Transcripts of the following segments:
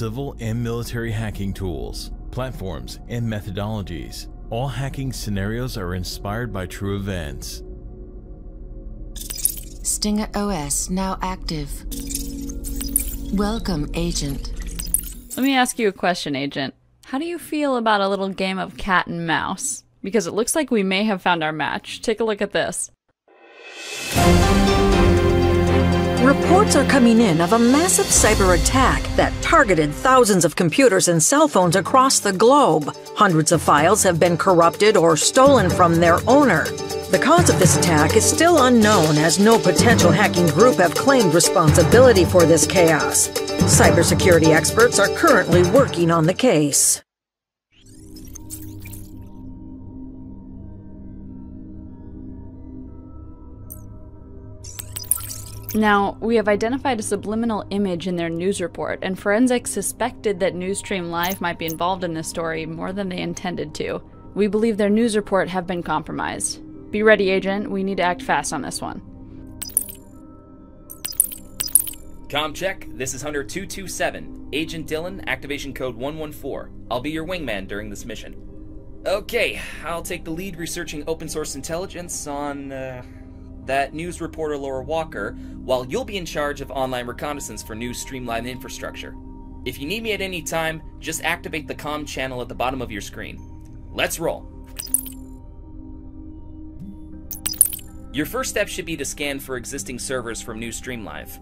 civil and military hacking tools, platforms, and methodologies. All hacking scenarios are inspired by true events. Stinger OS now active. Welcome, Agent. Let me ask you a question, Agent. How do you feel about a little game of cat and mouse? Because it looks like we may have found our match. Take a look at this. Reports are coming in of a massive cyber attack that targeted thousands of computers and cell phones across the globe. Hundreds of files have been corrupted or stolen from their owner. The cause of this attack is still unknown as no potential hacking group have claimed responsibility for this chaos. Cybersecurity experts are currently working on the case. Now, we have identified a subliminal image in their news report, and forensics suspected that Newsstream Live might be involved in this story more than they intended to. We believe their news report have been compromised. Be ready, Agent. We need to act fast on this one. Com check. This is Hunter 227. Agent Dillon, activation code 114. I'll be your wingman during this mission. Okay, I'll take the lead researching open source intelligence on uh, that news reporter Laura Walker, while you'll be in charge of online reconnaissance for Newsstream Live infrastructure. If you need me at any time, just activate the com channel at the bottom of your screen. Let's roll. Your first step should be to scan for existing servers from Newsstream Live.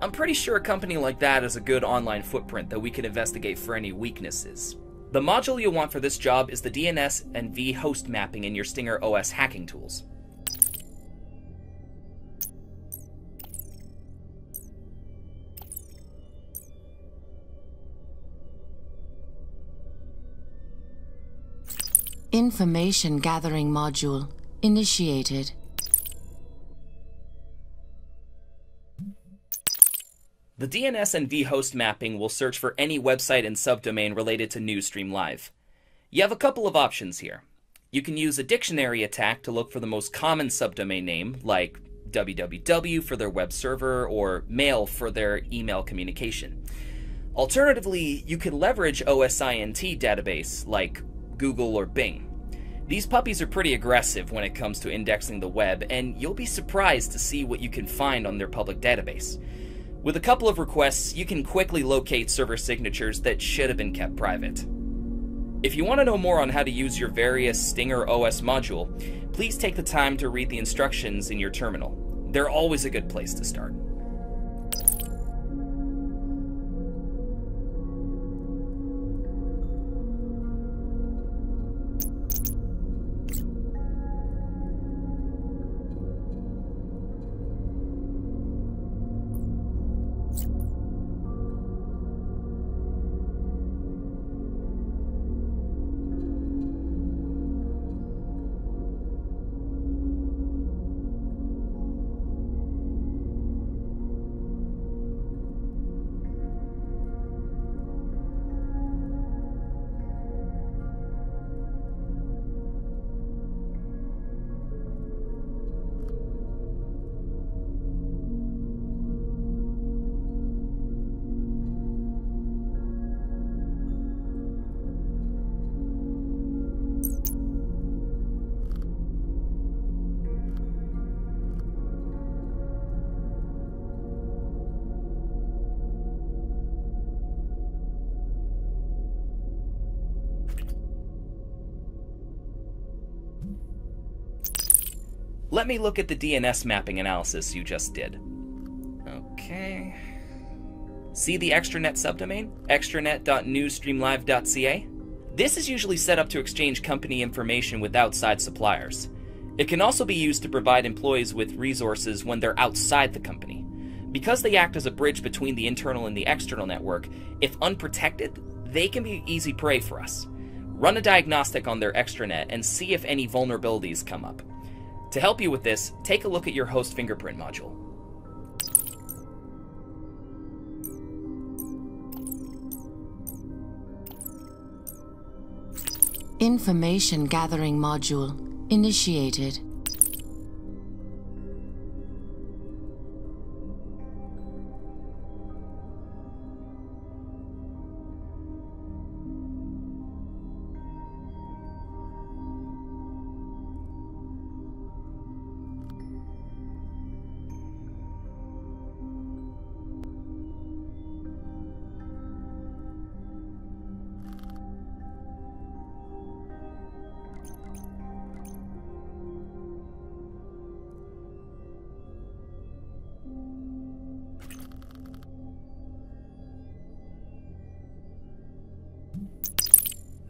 I'm pretty sure a company like that has a good online footprint that we can investigate for any weaknesses. The module you'll want for this job is the DNS and V host mapping in your Stinger OS hacking tools. Information gathering module initiated. The DNS and vhost mapping will search for any website and subdomain related to Newsstream Live. You have a couple of options here. You can use a dictionary attack to look for the most common subdomain name, like www for their web server or mail for their email communication. Alternatively, you can leverage OSINT database like Google or Bing. These puppies are pretty aggressive when it comes to indexing the web, and you'll be surprised to see what you can find on their public database. With a couple of requests, you can quickly locate server signatures that should have been kept private. If you want to know more on how to use your various Stinger OS module, please take the time to read the instructions in your terminal. They're always a good place to start. Let me look at the DNS mapping analysis you just did. Okay. See the extranet subdomain? extranet.newsstreamlive.ca? This is usually set up to exchange company information with outside suppliers. It can also be used to provide employees with resources when they're outside the company. Because they act as a bridge between the internal and the external network, if unprotected, they can be easy prey for us. Run a diagnostic on their extranet and see if any vulnerabilities come up. To help you with this, take a look at your host fingerprint module. Information gathering module initiated.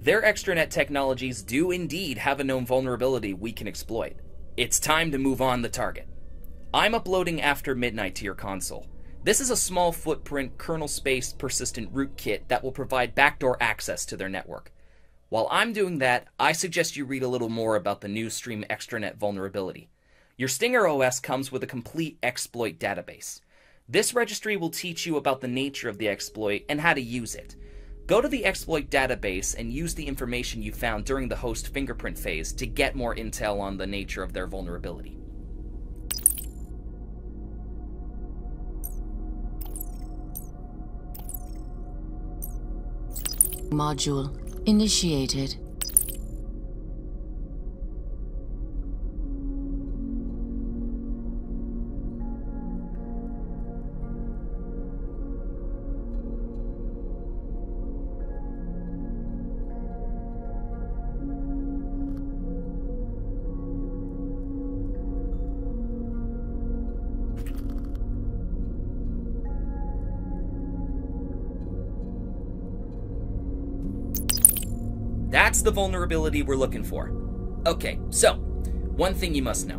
Their extranet technologies do indeed have a known vulnerability we can exploit. It's time to move on the target. I'm uploading After Midnight to your console. This is a small footprint, kernel space persistent rootkit that will provide backdoor access to their network. While I'm doing that, I suggest you read a little more about the Newsstream extranet vulnerability. Your Stinger OS comes with a complete exploit database. This registry will teach you about the nature of the exploit and how to use it. Go to the exploit database and use the information you found during the host fingerprint phase to get more intel on the nature of their vulnerability. Module initiated. That's the vulnerability we're looking for. Okay, so, one thing you must know.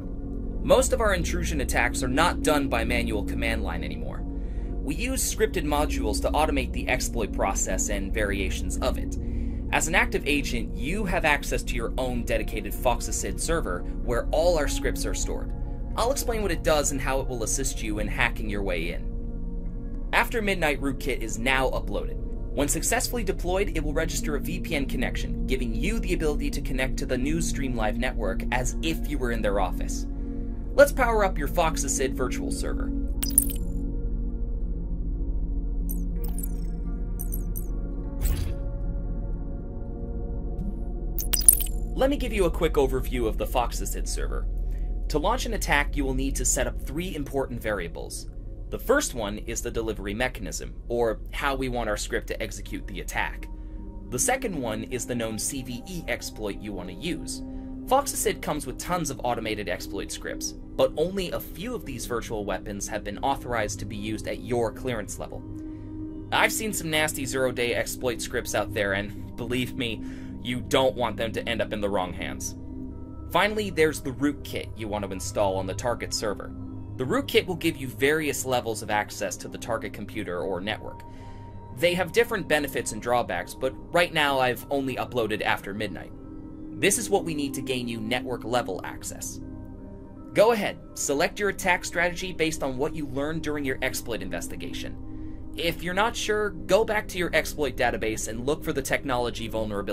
Most of our intrusion attacks are not done by manual command line anymore. We use scripted modules to automate the exploit process and variations of it. As an active agent, you have access to your own dedicated Foxacid server where all our scripts are stored. I'll explain what it does and how it will assist you in hacking your way in. After Midnight Rootkit is now uploaded. When successfully deployed, it will register a VPN connection, giving you the ability to connect to the Newsstream Live network as if you were in their office. Let's power up your Foxacid virtual server. Let me give you a quick overview of the Foxacid server. To launch an attack, you will need to set up three important variables. The first one is the delivery mechanism, or how we want our script to execute the attack. The second one is the known CVE exploit you want to use. Foxacid comes with tons of automated exploit scripts, but only a few of these virtual weapons have been authorized to be used at your clearance level. I've seen some nasty zero day exploit scripts out there, and believe me, you don't want them to end up in the wrong hands. Finally, there's the rootkit you want to install on the target server. The rootkit will give you various levels of access to the target computer or network. They have different benefits and drawbacks, but right now I've only uploaded after midnight. This is what we need to gain you network level access. Go ahead, select your attack strategy based on what you learned during your exploit investigation. If you're not sure, go back to your exploit database and look for the technology vulnerability.